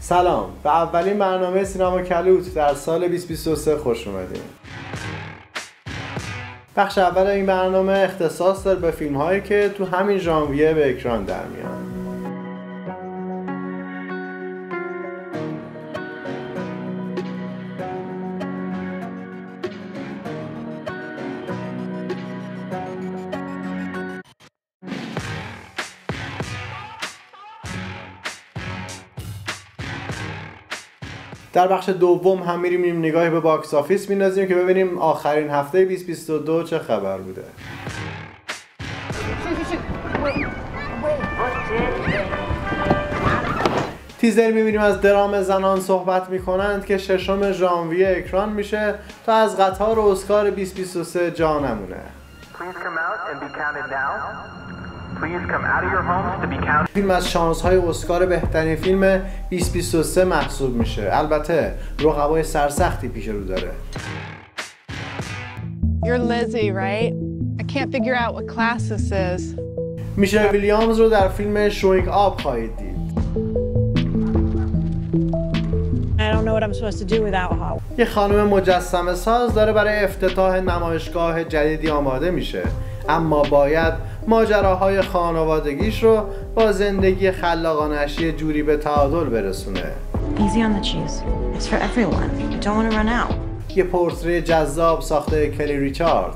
سلام. به اولین برنامه سینما کلوت در سال 2023 خوش اومدیم بخش اول این برنامه اختصاص داره به فیلم هایی که تو همین ژانویه به اکران در میان در بخش دوم هم میریم نگاهی به box office میندازیم که ببینیم آخرین هفته 2022 چه خبر بوده. تیزر می‌بینیم از درام زنان صحبت می‌کنند که ششم ژانویه اکران میشه تا از قطار اسکار 2023 جا نمونه. فیلم از شانس های اسکار بهترین فیلم 2023 محسوب میشه البته رقبای سرسختی پیش رو داره You're Lizzie, right? I can't figure out what class this is. میشل ویلیامز رو در فیلم شوینگ آب خواهید دید I don't know what I'm supposed to do without her. یه خانم مجسمه ساز داره برای افتتاح نمایشگاه جدیدی آماده میشه اما باید ماجراهای خانوادگیش رو با زندگی خلاقانش یه جوری به تعادل برسونه Easy on the cheese. It's for everyone. You don't want to run out. یه پورتری جذاب ساخته کلی ریچارد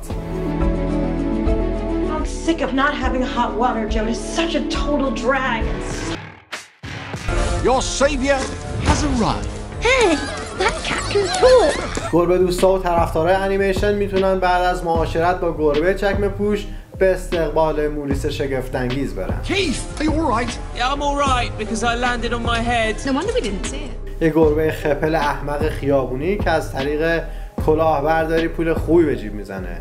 I'm sick of not having hot water, Joe. It's such a total drag. Your savior has arrived. Hey, گربه دوستا و طرفدارای انیمیشن می‌تونن بعد از معاشرت با گربه چکمه پوش به استقبال موریس شگفتانگیز برن Keith, are you all right? Yeah, I'm alright because I landed on my head. No wonder we didn't see it. یه گربه خپل احمق خیابونی که از طریق کلاهبرداری پول خوبی به جیب می‌زنه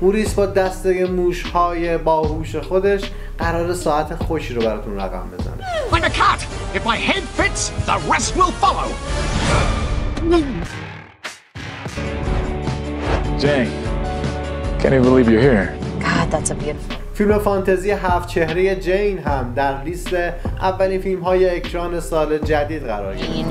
موریس با دسته موشهای باهوش خودش قرار ساعت خوشی رو براتون رقم بزنه Like a cat! If my head fits, the rest will follow! Jane, can't even believe you're here. God, that's a beautiful. فیلم فانتزی هفت چهره جین هم در لیست اولین فیلم های اکران سال جدید قرار گرفت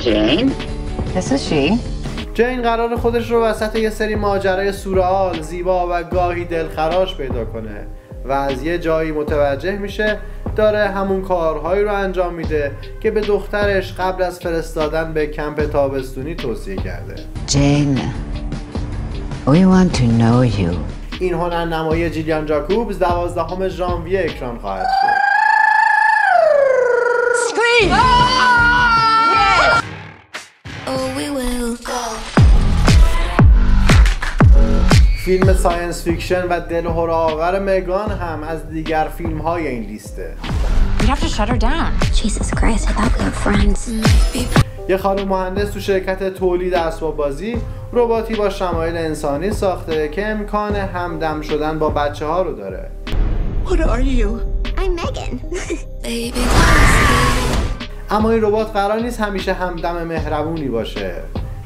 Jane? This is she. جین قرار خودش رو وسط یه سری ماجرای سورئال زیبا و گاهی دلخراش پیدا کنه و از یه جایی متوجه میشه داره همون کارهایی رو انجام میده که به دخترش قبل از فرستادن به کمپ تابستونی توصیه کرده Jane, we want to know you. این هنرنمایی جیلیان جاکوبز دوازدهم ژانویه اکران خواهد شد Scream! Oh, we will فیلم science fiction و دلهره آور مگان هم از دیگر فیلم های این لیسته We'd have to shut her down. Jesus Christ, I thought we were friends. یه خانم مهندس تو شرکت تولید اسباب بازی رباتی با شمایل انسانی ساخته که امکان همدم شدن با بچه ها رو داره What are you? I'm Megan. Baby, اما این ربات قرار نیست همیشه همدم مهربونی باشه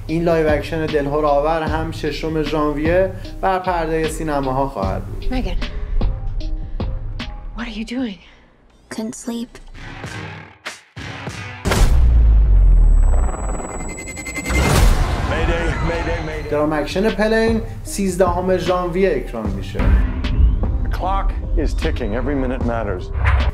این live action دلهره آور هم ششم ژانویه بر پرده سینماها خواهد بود Megan. What are you doing? couldn't sleep. Mayday, mayday, mayday. درام اکشن Plane 13 ژانویه اکران میشه The clock is ticking. Every minute matters.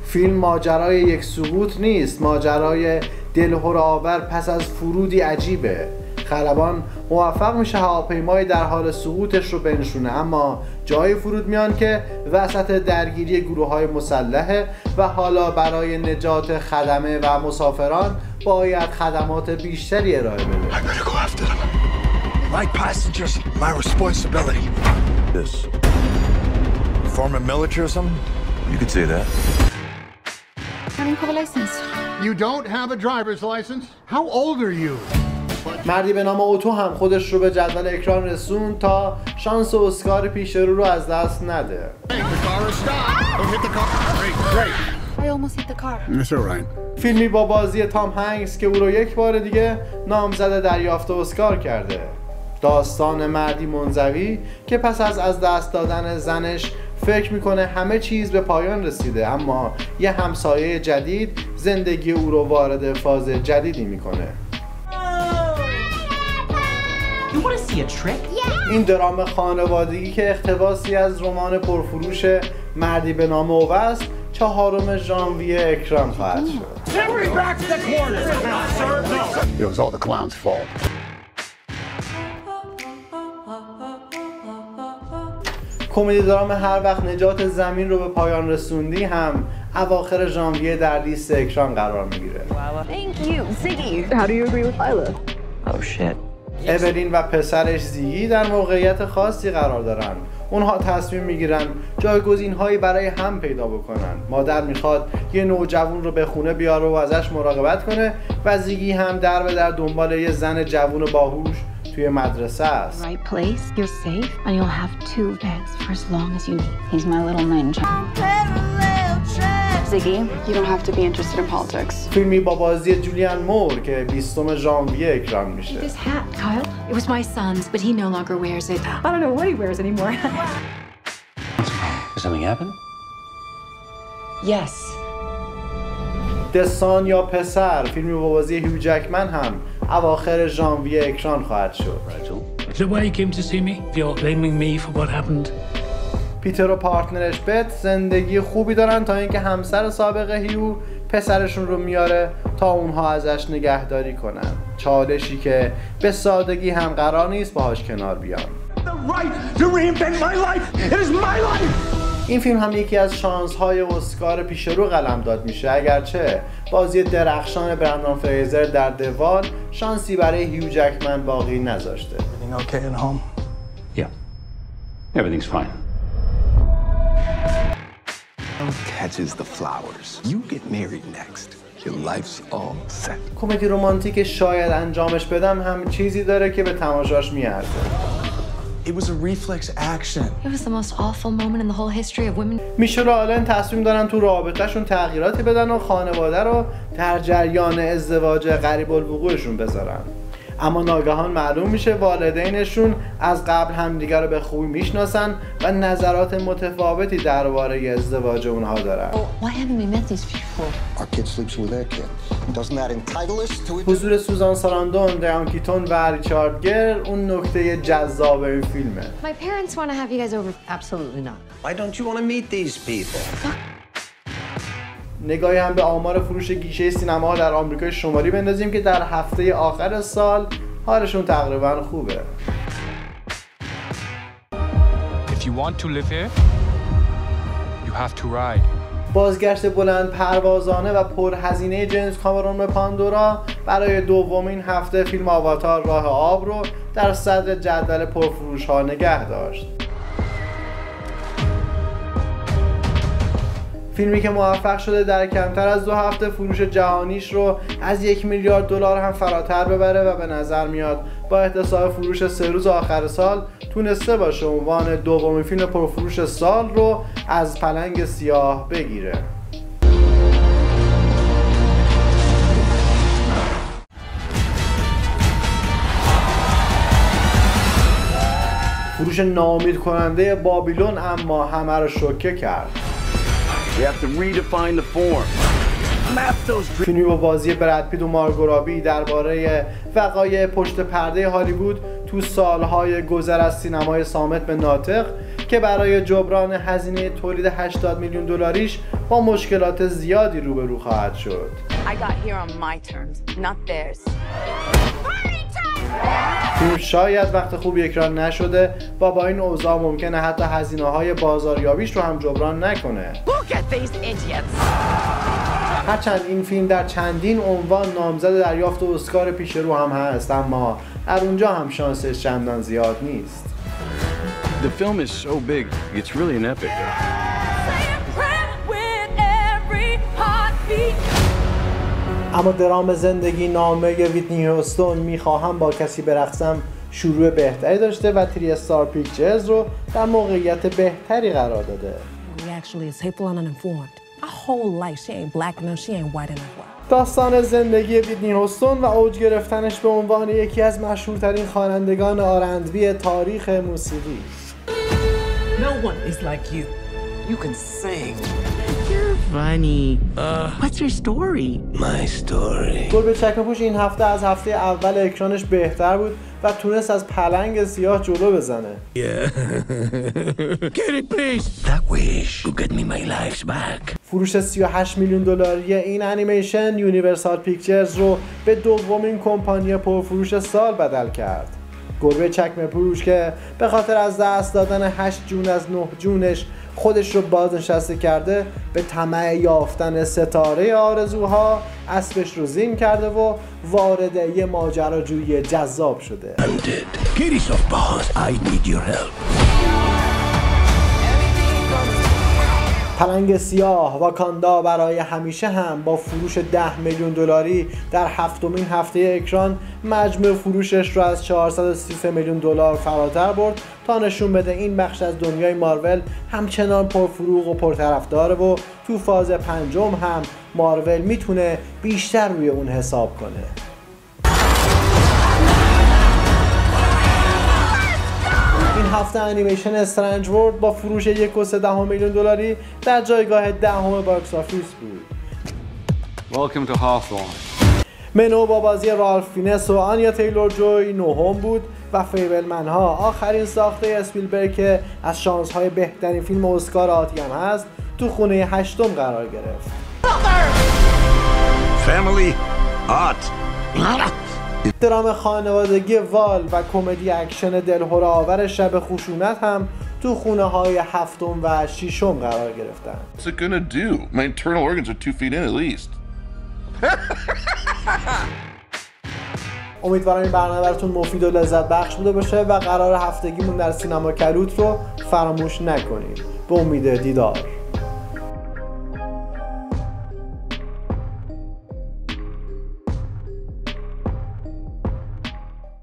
فیلم ماجرای یک سقوط نیست ماجرای دلهور آور پس از فرودی عجیبه خلبان موفق میشه هواپیمای در حال سقوطش رو بنشونه. اما جای فرود میان که وسط درگیری گروه های مسلحه و حالا برای نجات خدمه و مسافران باید خدمات بیشتری ارائه بده. You don't have a driver's license? How old are you? مردی به نام اوتو هم خودش رو به جدول اکران رسون تا شانس اسکار پیش رو رو از دست نده. فیلمی با بازی تام هنگس که او رو یک بار دیگه نامزد دریافت اسکار کرده. داستان مردی منزوی که پس از از دست دادن زنش فکر می‌کنه همه چیز به پایان رسیده اما یه همسایه جدید زندگی او رو وارد فاز جدیدی می‌کنه. You want to see a trick? این درام خانوادگی که اقتباسی از رمان پرفروش مردی به نام او است چهارم ژانویه اکران خواهد شد! It was all the clown's fault. کمدی درام هر وقت نجات زمین رو به پایان رسوندی هم اواخر ژانویه در لیست اکران قرار می‌گیره Thank you, Ziggy. How do you agree with Lila? Oh shit. اولین و پسرش زیگی در موقعیت خاصی قرار دارن. اونها تصمیم می‌گیرن جایگزین هایی برای هم پیدا بکنن. مادر می‌خواد یه نوجوان رو به خونه بیاره و ازش مراقبت کنه و زیگی هم در به در دنبال یه زن جوون باهوش توی مدرسه است. Right Ziggy, you don't have to be interested in politics. فیلمی با بازی جولیان مور که 20 ژانویه اکران میشه This hat, Kyle. It was my son's, but he no longer wears it. I don't know what he wears anymore. Did something happen? yes. دسان یا پسر فیلمی با بازی هیو جکمن هم اواخر ژانویه اکران خواهد شد Is that why you came to see me? You're blaming me for what happened? پیتر و پارتنرش بت زندگی خوبی دارن تا اینکه همسر سابق هیو پسرشون رو میاره تا اونها ازش نگهداری کنن. چالشی که به سادگی هم قرار نیست باهاش کنار بیان! این فیلم هم یکی از شانس های اسکار پیش رو قلم داد میشه. اگرچه بازی درخشان برندان فریزر در دوال شانسی برای هیو جکمن باقی نذاشته. Everything okay matches the flowers. You get married next. Your life's all set. خب، کمدی رومانتیک شاید انجامش بدم هم چیزی داره که به تماشاش میارزه. It was a reflex action. It was the most awful moment in the whole history of women. میشل و آلن تصمیم دارن تو رابطهشون تغییراتی بدن و خانواده رو در جریان ازدواج غریب الوقوعشون بذارن. اما ناگهان معلوم میشه والدینشون از قبل همدیگه رو به خوبی می‌شناسن و نظرات متفاوتی درباره ازدواج اونها دارن. حضور سوزان سالاندون، دیان کیتون و ریچارد گر اون نکته جذاب این فیلمه. نگاهی هم به آمار فروش گیشه سینما در آمریکای شمالی بندازیم که در هفته آخر سال حالشون تقریبا خوبه If you want to live here, you have to ride. بازگشت بلند پروازانه و پرهزینه جیمز کامرون به پاندورا برای دومین هفته فیلم آواتار راه آب رو در صدر جدول پرفروش ها نگه داشت فیلمی که موفق شده در کمتر از دو هفته فروش جهانیش رو از یک میلیارد دلار هم فراتر ببره و به نظر میاد با احتساب فروش سه روز آخر سال تونسته باشه عنوان دومین فیلم پرفروش سال رو از پلنگ سیاه بگیره. فروش ناامید کننده بابیلون اما همه رو شوکه کرد. We have to redefine the form. فیلمی با بازی برد پیت و مارگورابی درباره وقایع پشت پرده هالیوود تو سالهای گذر از سینمای صامت به ناطق که برای جبران هزینه تولید 80 میلیون دلاریش با مشکلات زیادی روبرو خواهد شد. فیلم شاید وقت خوبی اکران نشده و با این اوضاع ممکنه حتی هزینه های بازاریابیش رو هم جبران نکنه. Look at these idiots! هرچند این فیلم در چندین عنوان نامزد دریافت اسکار پیش رو هم هست اما در اونجا هم شانسش چندان زیاد نیست The film is so big, it's really an epic. اما درام زندگی نامه ویتنی هیوستون می‌خواهم با کسی برقصم شروع بهتری داشته و تری استار پیکچرز رو در موقعیت بهتری قرار داده actually is hateful and uninformed. Our whole life, she ain't black enough, she ain't white enough. داستان زندگی ویتنی هوستون و اوج گرفتنش به عنوان یکی از مشهورترین خوانندگان آرندبی تاریخ موسیقی No one is like you. You can sing. Funny. Uh, what's your story? My story. گربه چکمه پوش این هفته از هفته اول اکرانش بهتر بود و تونست از پلنگ سیاه جلو بزنه Yeah. Get it, please. That wish could get me my lives back. فروش 38 میلیون دلاری این انیمیشن یونیورسال پیکچرز رو به دومین کمپانی پرفروش سال بدل کرد گربه چکمه پوش که به خاطر از دست دادن 8 جون از 9 جونش خودش رو بازنشسته کرده به طمع یافتن ستاره آرزوها اسبش رو زین کرده و وارد یه ماجراجویی جذاب شده I'm dead. Katie soft boss, I. پلنگ سیاه واکاندا برای همیشه هم با فروش 10 میلیون دلاری در هفتمین هفته اکران مجموع فروشش را از 433 میلیون دلار فراتر برد تا نشون بده این بخش از دنیای مارول همچنان پرفروغ و پرطرفداره و تو فاز پنجم هم مارول می‌تونه بیشتر روی اون حساب کنه. هفته انیمیشن Strange World با فروش یک و سه دهم میلیون دلاری در جایگاه دهم box office بود Welcome to Hawthorn. منو با بازی رالف فینس و آنیا تیلور جوی نهم بود و فیبلمن ها آخرین ساخته اسپیلبرگ که از شانس های بهترین فیلم اسکار آتی هم هست تو خونه هشتم قرار گرفت Family art. درام خانوادگی وال و کمدی اکشن دلهره آور شب خشونت هم تو خونه های هفتم و ششم قرار گرفتن What's it gonna do? My internal organs are two feet in at least. امیدوارم این برنامه براتون مفید و لذت بخش بوده باشه و قرار هفتگیمون در سینما کلوت رو فراموش نکنید به امید دیدار